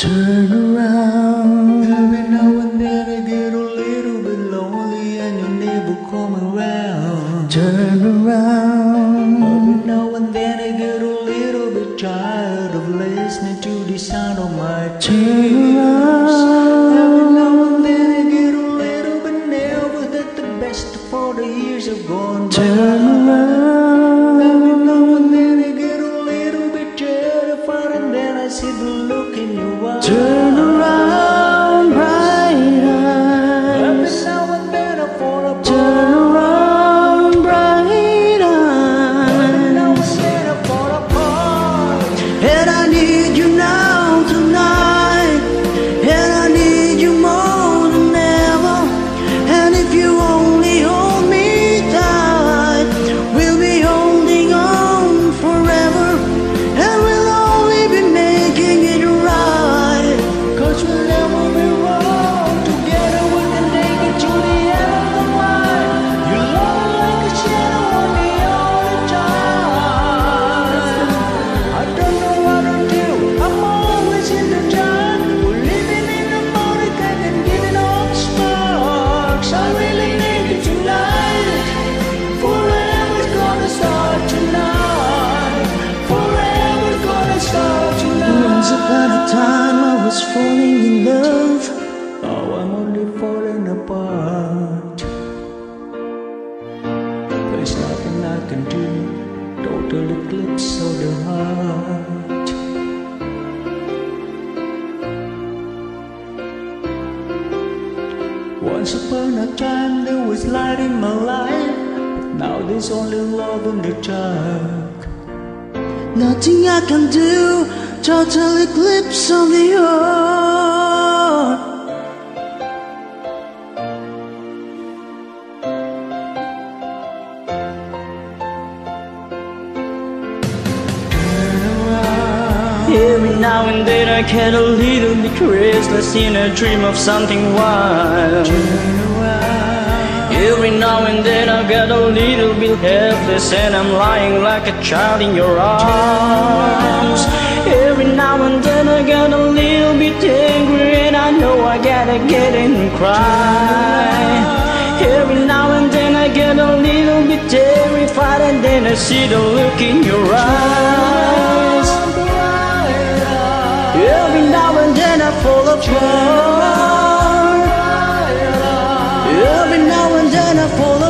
Turn around. See the look in your eyes. Turn A time, I was falling in love. Now I'm only falling apart. There's nothing I can do. Total eclipse of the heart. Once upon a time there was light in my life, but now there's only love in the dark. Nothing I can do, total eclipse of the heart. Every now and then I get a little bit restless in a dream of something wild. Every now and then I get a little bit helpless and I'm lying like a child in your arms. Every now and then I get a little bit angry and I know I gotta get in and cry. Every now and then I get a little bit terrified and then I see the look in your eyes. Every now and then I fall apart. Every now and then I fall apart.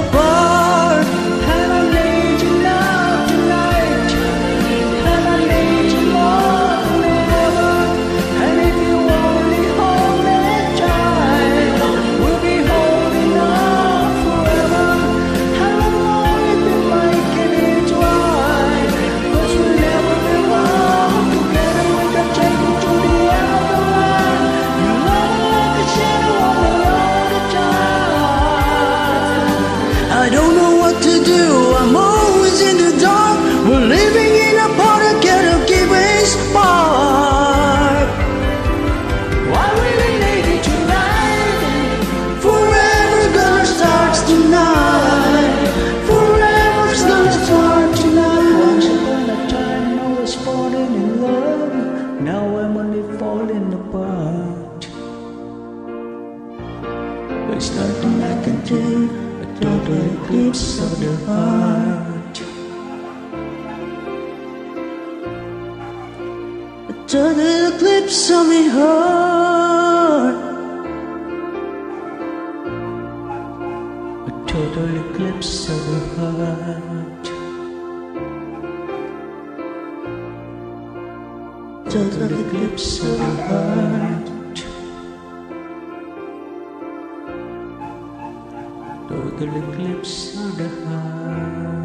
Now I'm only falling apart. There's nothing I can do. A total eclipse of the heart. A Total eclipse of the heart. A total eclipse of the heart. Eclipse of the heart. Total eclipse of the heart.